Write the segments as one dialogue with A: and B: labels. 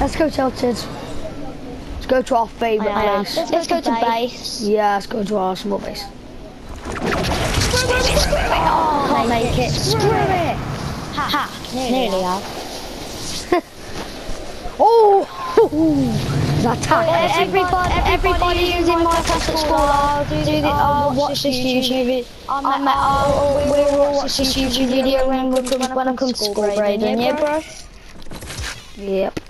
A: Let's go tilted. Let's go to our favourite place.
B: Let's,
C: Let's
B: go,
C: go
B: to
C: to
B: base.
A: Yeah, let's go to our small base.
B: Oh,
C: Can't make it.
B: Screw it. Ha ha. Nearly have.
A: Oh! attack.
B: Everybody, everybody who's in my class at school, I'll do the, I'll watch this YouTube video. I'm, I'll, we'll all watch this YouTube video when I come to school, Brayden. Yeah, bro?
A: Yep.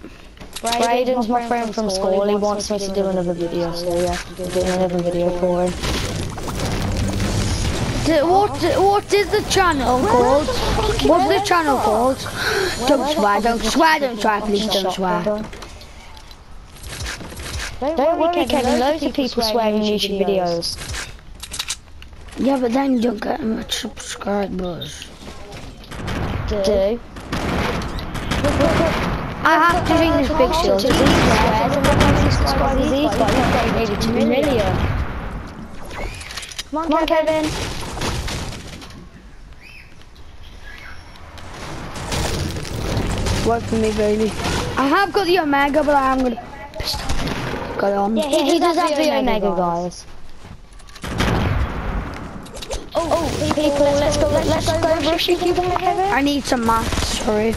B: Brayden's my friend from school. He wants me to do another video, so we have to do another video for him.
A: What, what is the channel called? What's the channel called? Don't swear, don't swear, don't swear, please don't swear.
B: Don't worry, Kevin. Loads of people swear in YouTube videos.
A: Yeah, but then you don't get much subscribers.
B: Do.
A: I have to drink this big shield.
B: These swears and look how many subscribers he's got. He's got nearly two million. Come on, Come on Kevin.
A: Work for me, baby. I have got the Omega, but I am gonna pistol. Got it on.
B: Yeah, he, he does have the Omega, guys. Oh, people, let's go, let's, go rush if you want, Kevin.
A: I need some maths, sorry.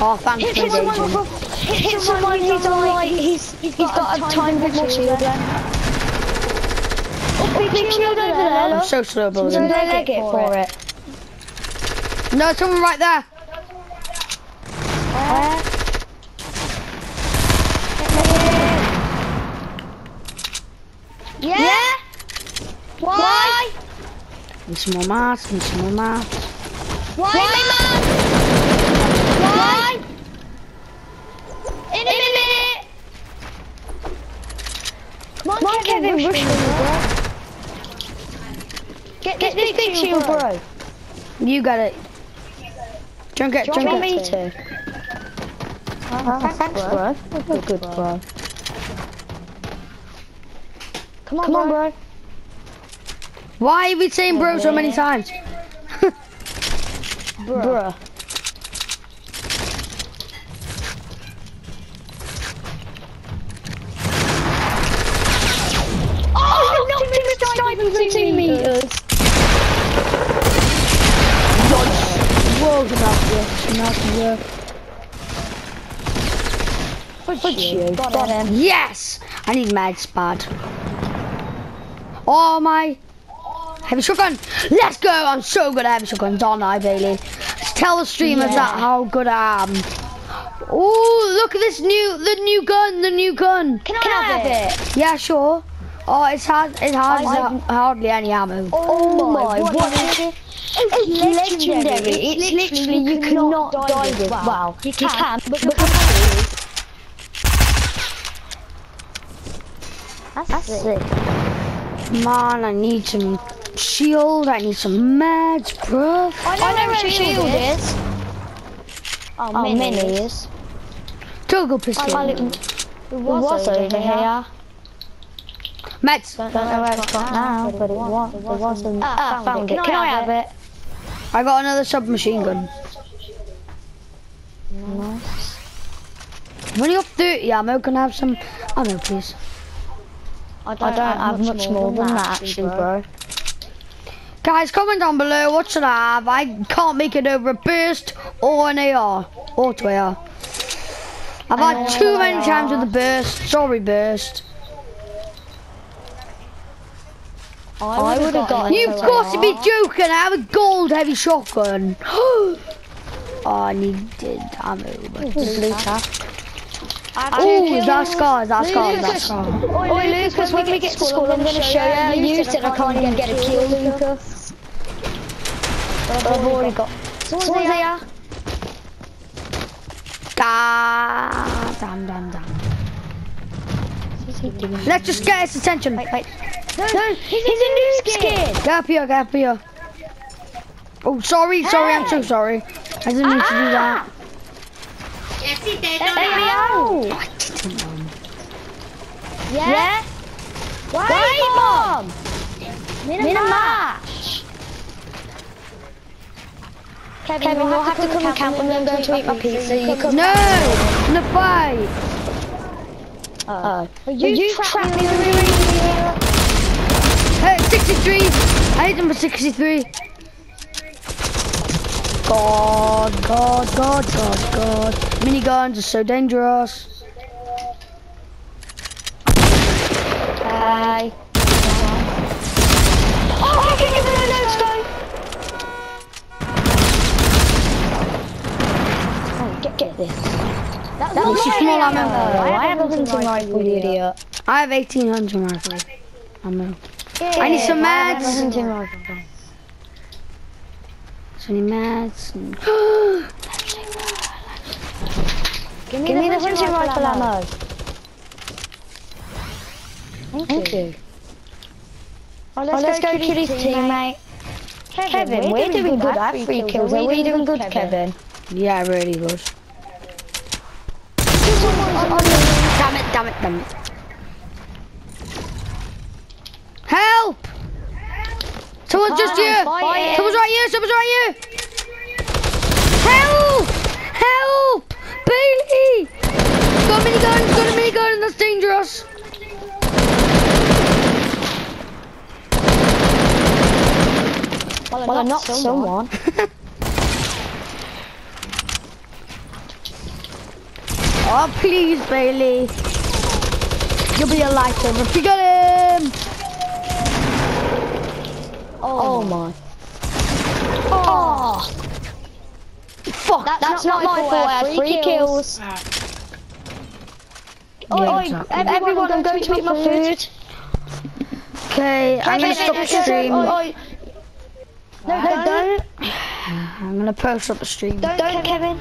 A: Oh, thanks
B: Hit
A: for
B: someone,
A: engaging.
B: hit someone who's on like, he's, he's got a time big shield there. Oh, big shield over there,
A: I'm so slow building.
B: Someone
A: building.
B: leg it for it.
A: No, someone right there.
B: Where? Yeah? Why?
A: Need some more maths, need some more maths.
B: Why, man? Why? In a minute. Come on, Come on Kevin, Kevin rush me, bro. Get, get this big shield, bro.
A: You got it. Junk it,
B: Do you
A: junk
B: want
A: it.
B: me to? thanks, bro. You're good, bro. Come on, Come on bro.
A: Why are we saying bro so many times?
B: Bruh. Oh,
A: Sebastian.
B: Push you. Got him.
A: Yes! I need meds bad. Oh my. Heavy shotgun. Let's go. I'm so good at heavy shotguns, aren't I, Bailey? Tell the streamers
B: Yeah.
A: that how good I am. Oh, look at this new, the new gun, the new gun.
B: Can, I have it?
A: Yeah, sure. Oh, it's hard, it has
B: I-
A: hardly any ammo.
B: Oh, oh my, what is it? It's legendary. It's literally, you cannot die with. Well, you can, but the problem is... That's it.
A: Man, I need some shield, I need some meds, bro.
B: I know, where a shield is. Oh, oh minis.
A: Toggle pistol.
B: My little... It was, over here.
A: Meds.
B: Don't know where it's gone now, but it was. It wasn't. Ah, found it. Can I have it?
A: I got another submachine gun.
B: Nice.
A: I've only got 30 ammo. Can I have some ammo, please?
B: I don't, have much more than that, actually, bro.
A: Guys, comment down below what should I have. I can't make it over a burst or an AR. Auto AR. I've had too many times with the burst. Sorry, burst.
B: I would have got
A: You've got to be joking. I have a gold heavy shotgun. oh, I needed ammo. But...
B: blue cap.
A: Oh, that's scars, that's scars, that's scars.
B: Oi, Lucas, when we get to school, I'm going to show you how to use it. I can't even get a kill, Lucas. But I've already got... Someone's here.
A: Ah, damn, damn, damn. Let's just get his attention.
B: Wait, wait. No, he's, he's a new skin.
A: Get up here, get up here. Oh, sorry, sorry, I'm so sorry. I didn't mean to do that.
B: Hey, yo.
A: I didn't know.
B: Yeah? yeah? Wait, Mom. Min a match. Kevin, Kevin you'll have to come and camp and then go to eat my pizza. You come
A: No, no fight.
B: Oh. You, you trapped me over here.
A: Hey, 63! I hit for 63. God, God, God, God, God. Miniguns are so dangerous.
B: Bye. Oh, I can you really let's go? Oh, get, get this. That's
A: not
B: not
A: my
B: small
A: ammo.
B: ammo. I have a hunting rifle, you idiot.
A: I have 1800 rifle. Ammo.
B: Yeah,
A: I need some
B: I have a
A: meds.
B: hunting rifle.
A: So many meds. And...
B: Give me, Give me the hunting rifle ammo. Thank you. Oh, let's, oh, let's go, kill his teammate. Kevin, we're, doing good. I have three kills. Are we doing good, Kevin?
A: Yeah, really good. Damn it, damn it. Help! Someone's just here!
B: fighting.
A: Someone's right here, someone's right here! Help! Help! Bailey! Got a minigun, got a minigun, that's dangerous!
B: Well, I knocked someone.
A: Oh, please, Bailey. You'll be a lifesaver if you get him! Oh.
B: oh, my. Oh.
A: Fuck,
B: That, that's, not, my fault. I had three kills.
A: Yeah,
B: Oi,
A: exactly.
B: everyone, I'm going to eat my food.
A: Okay, I'm gonna stop the stream.
B: Oi, No, no, don't.
A: I'm gonna post up the stream.
B: Don't, Kevin.